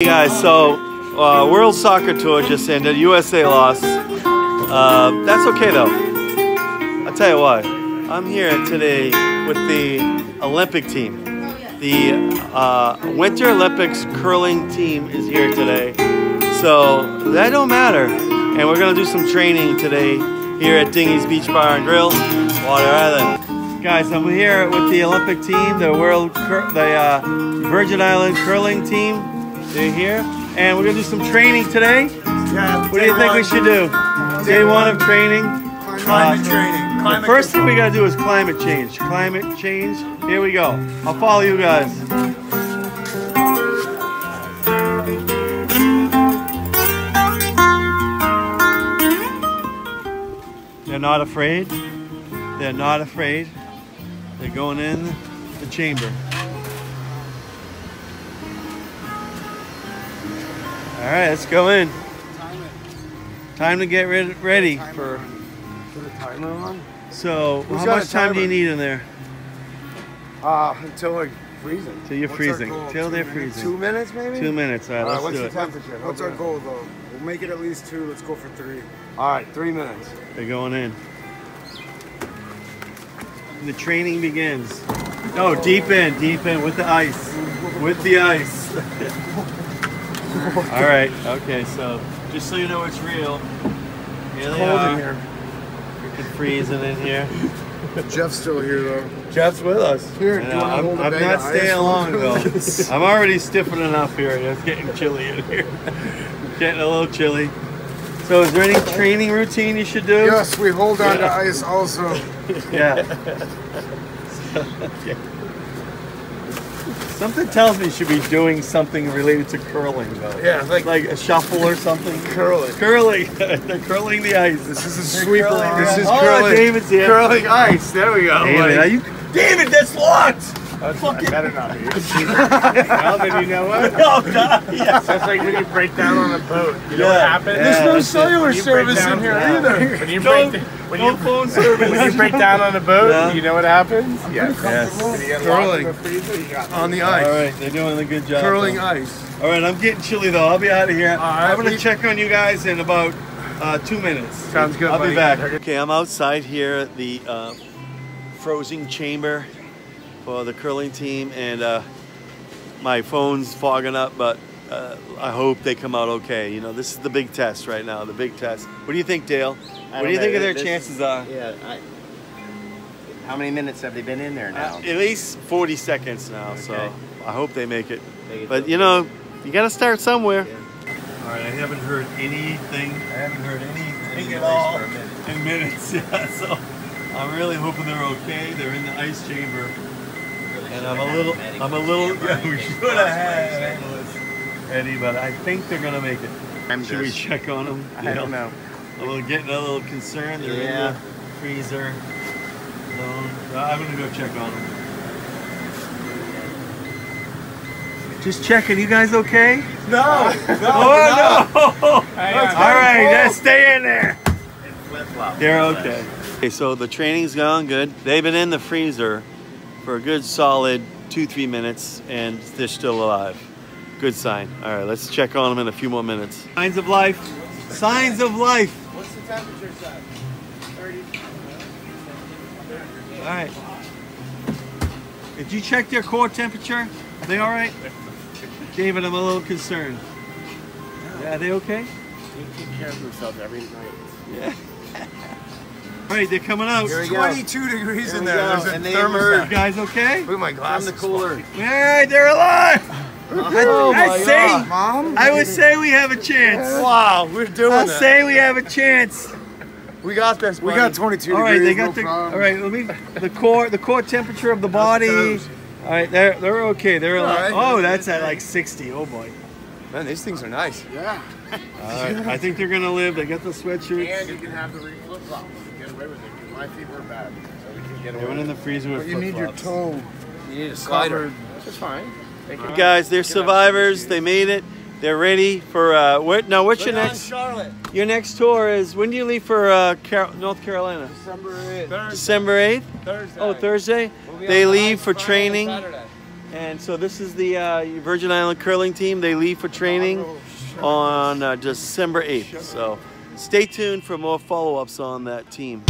Hey guys, so uh, World Soccer Tour just ended. USA lost. Uh, that's okay though. I'll tell you what. I'm here today with the Olympic team. The uh, Winter Olympics curling team is here today. So that don't matter. And we're gonna do some training today here at Dinghy's Beach Bar and Grill, Water Island. Guys, I'm here with the Olympic team, the World, Cur the uh, Virgin Island curling team. They're here, and we're gonna do some training today. Yeah. What do you think we should do? Day one of training. Climate Uh, training. The Climate first thing we gotta do is climate change. Climate change. Here we go. I'll follow you guys. They're not afraid. They're not afraid. They're going in the chamber. All right, let's go in. Time it. Time to get ready for. Put a timer on. So, Who's how much time do you need in there? Uh, until like freezing. Till you're What's freezing. Till they're minutes? freezing. Two minutes maybe? Two minutes. All right, All right, let's what's do the it. temperature? What's our goal though? We'll make it at least two. Let's go for three. All right, three minutes. They're going in. The training begins. No, deep in, deep in with the ice. With the ice. All right. Okay. So, just so you know, it's real. Here they Cold are. in here. Freaking freezing in here. Jeff's still here though. Jeff's with us. Here, you know, I'm, hold a I'm not staying long though. I'm already stiffing enough here. It's getting chilly in here. getting a little chilly. So, is there any training routine you should do? Yes, we hold on to ice also. Yeah. Something tells me you should be doing something related to curling though. Yeah, like, Like a shuffle or something. curling. Curling. They're curling the ice. This is a They're sweeper. curling This is oh, curling. David's here. Curling ice. There we go. David, buddy. you? David, that's locked. That's fucking- better not be. well, then you know what? Oh God. Yeah. That's like when you break down on a boat. You know Yeah. what happens? Yeah, There's no cellular When you break service down- in here yeah. either. When you No, break, when no you phone service. when you break down on a boat, Yeah. you know what happens? Yes. Yes. When you get Curling. the freezer, you got On the ice. All right, they're doing a good job. Curling though. ice. All right, I'm getting chilly though. I'll be out of here. right, I'm gonna check on you guys in about uh, two minutes. Sounds good, I'll be back. Okay, I'm outside here at the uh, frozen chamber for the curling team, and uh, my phone's fogging up, but uh, I hope they come out okay. You know, this is the big test right now, the big test. What do you think, Dale? What do you think of their chances are? Yeah. I, how many minutes have they been in there now? Uh, at least 40 seconds now, so I hope they make it. They get But the- you know, you got to start somewhere. Yeah. All right, I haven't heard anything. I haven't heard anything at Ice all for a minute. in minutes. Yeah, so I'm really hoping they're okay. They're in the ice chamber, and I'm a little, I'm a little. Yeah, we should have had Eddie, but I think they're gonna make it. I'm Should we check on them? I don't know. A little getting a little concerned. They're Yeah. in the freezer. zone. Uh, I'm gonna go check on them. Just checking. You guys okay? No, no, Oh no! All right, cold. Uh, just oh. stay in there. They're okay. Okay, so the training's gone good. They've been in the freezer for a good solid two, three minutes, and they're still alive. Good sign. All right, let's check on them in a few more minutes. Signs of life. Signs of life. What's the temperature set? 30. All right. Did you check their core temperature? Are they all right? David, I'm a little concerned. Yeah, are they okay? They take care of himself every night. Yeah. All right, they're coming out. Here we go. 22 degrees Here in there. go. There's a And they You guys okay? Look at my I'm the cooler. All right, they're alive. Oh I, I say, Mom? I would say we have a chance. Wow, we're doing it. I'll that. say we have a chance. we got this. We got 22 All right, degrees. they got no the. problem. All right, let me the core the core temperature of the body. All right, they're they're okay. They're All alive. right. Oh, that's at like 60. Oh boy. Man, these things are nice. Yeah. All right, I think they're gonna live. They got the sweatshirts. And you can have the flip flops. Get away with it. My feet were bad, so we can get They away went in the freezer with But you need your flip-flops. toe. You need a Slider. it. It's fine. They can Guys, they're survivors. They made it. They're ready for uh. What? Now, what's your Look on next? Charlotte. Your next tour is when do you leave for uh Car- North Carolina? December 8th. December 8th. Thursday. Oh, Thursday. We'll They leave for and training. And so this is the uh, Virgin Island curling team. They leave for training on uh, December 8th. So stay tuned for more follow-ups on that team.